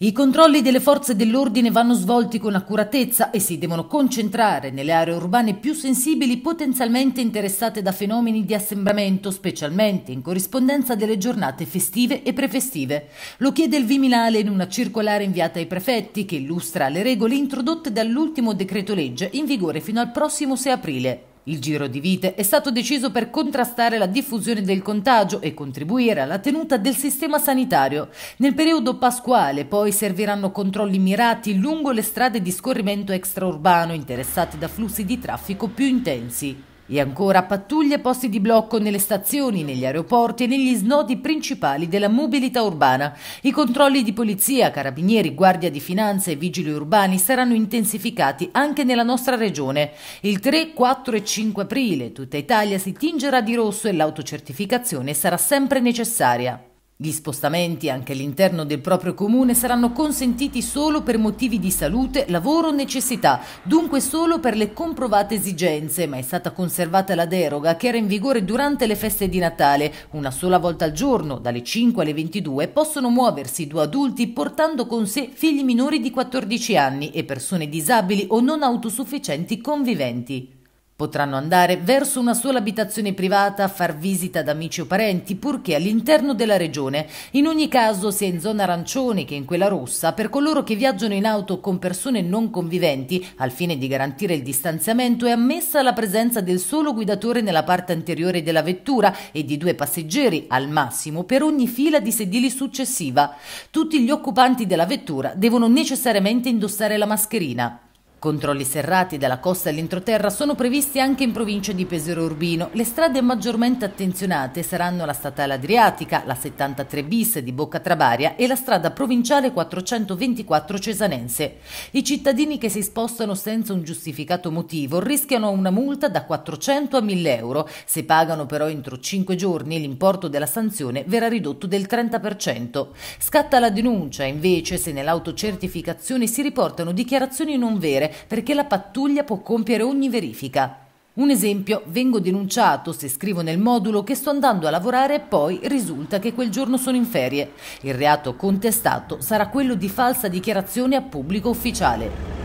I controlli delle forze dell'ordine vanno svolti con accuratezza e si devono concentrare nelle aree urbane più sensibili potenzialmente interessate da fenomeni di assembramento, specialmente in corrispondenza delle giornate festive e prefestive. Lo chiede il Viminale in una circolare inviata ai prefetti che illustra le regole introdotte dall'ultimo decreto legge in vigore fino al prossimo 6 aprile. Il giro di vite è stato deciso per contrastare la diffusione del contagio e contribuire alla tenuta del sistema sanitario. Nel periodo pasquale poi serviranno controlli mirati lungo le strade di scorrimento extraurbano interessate da flussi di traffico più intensi. E ancora pattuglie posti di blocco nelle stazioni, negli aeroporti e negli snodi principali della mobilità urbana. I controlli di polizia, carabinieri, guardia di finanza e vigili urbani saranno intensificati anche nella nostra regione. Il 3, 4 e 5 aprile tutta Italia si tingerà di rosso e l'autocertificazione sarà sempre necessaria. Gli spostamenti anche all'interno del proprio comune saranno consentiti solo per motivi di salute, lavoro o necessità, dunque solo per le comprovate esigenze, ma è stata conservata la deroga che era in vigore durante le feste di Natale. Una sola volta al giorno, dalle 5 alle 22, possono muoversi due adulti portando con sé figli minori di 14 anni e persone disabili o non autosufficienti conviventi. Potranno andare verso una sola abitazione privata a far visita ad amici o parenti, purché all'interno della regione. In ogni caso, sia in zona arancione che in quella rossa, per coloro che viaggiano in auto con persone non conviventi, al fine di garantire il distanziamento, è ammessa la presenza del solo guidatore nella parte anteriore della vettura e di due passeggeri, al massimo, per ogni fila di sedili successiva. Tutti gli occupanti della vettura devono necessariamente indossare la mascherina. Controlli serrati dalla costa all'entroterra sono previsti anche in provincia di Pesaro Urbino. Le strade maggiormente attenzionate saranno la statale Adriatica, la 73 bis di Bocca Trabaria e la strada provinciale 424 Cesanense. I cittadini che si spostano senza un giustificato motivo rischiano una multa da 400 a 1000 euro. Se pagano però entro 5 giorni l'importo della sanzione verrà ridotto del 30%. Scatta la denuncia invece se nell'autocertificazione si riportano dichiarazioni non vere perché la pattuglia può compiere ogni verifica. Un esempio, vengo denunciato se scrivo nel modulo che sto andando a lavorare e poi risulta che quel giorno sono in ferie. Il reato contestato sarà quello di falsa dichiarazione a pubblico ufficiale.